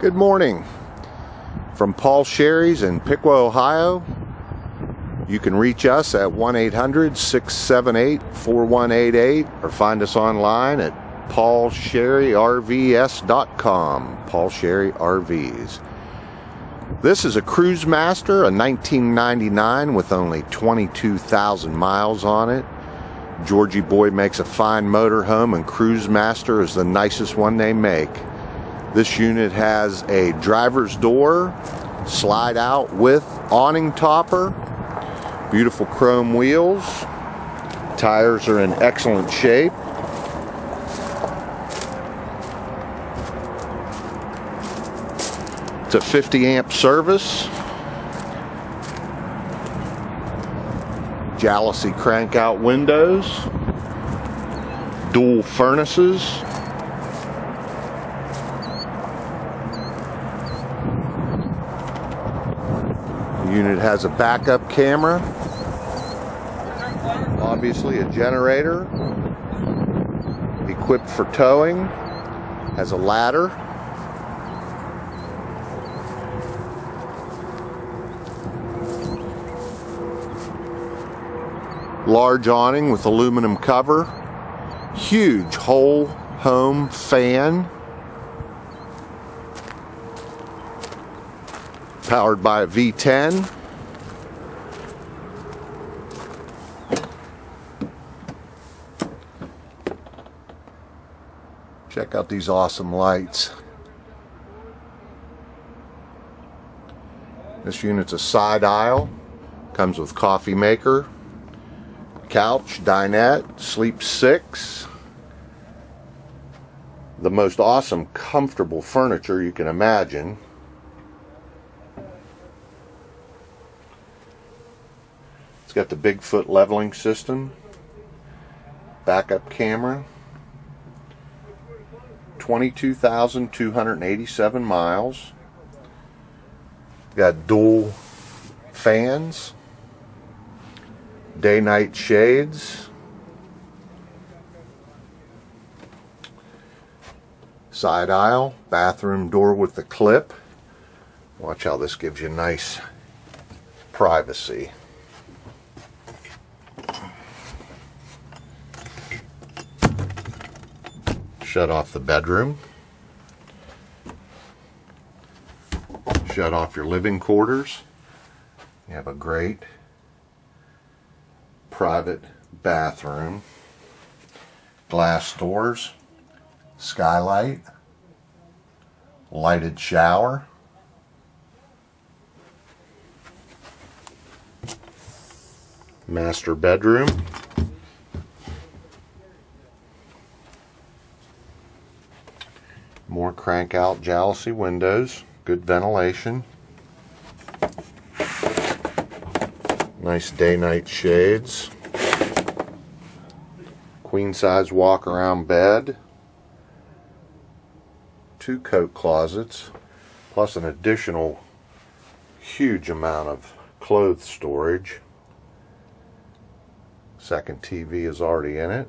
Good morning. From Paul Sherry's in Piqua, Ohio. You can reach us at 1 800 678 4188 or find us online at paulsherryrvs.com. Paul Sherry RVs. This is a Cruise Master, a 1999 with only 22,000 miles on it. Georgie Boy makes a fine motorhome, and Cruise Master is the nicest one they make. This unit has a driver's door, slide out with awning topper, beautiful chrome wheels, tires are in excellent shape. It's a 50 amp service. Jalousie crank out windows, dual furnaces, unit has a backup camera, obviously a generator, equipped for towing, has a ladder. Large awning with aluminum cover, huge whole home fan. Powered by a V10. Check out these awesome lights. This unit's a side aisle, comes with coffee maker, couch, dinette, sleep six. The most awesome, comfortable furniture you can imagine. It's got the Bigfoot leveling system, backup camera, 22,287 miles. Got dual fans, day night shades, side aisle, bathroom door with the clip. Watch how this gives you nice privacy. Shut off the bedroom, shut off your living quarters. You have a great private bathroom, glass doors, skylight, lighted shower. Master bedroom. Crank out jalousie windows, good ventilation. Nice day night shades. Queen size walk around bed. Two coat closets, plus an additional huge amount of clothes storage. Second TV is already in it.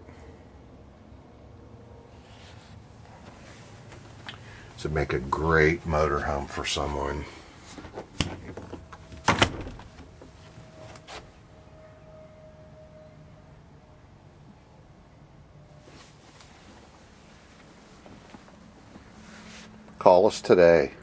To make a great motorhome for someone. Call us today.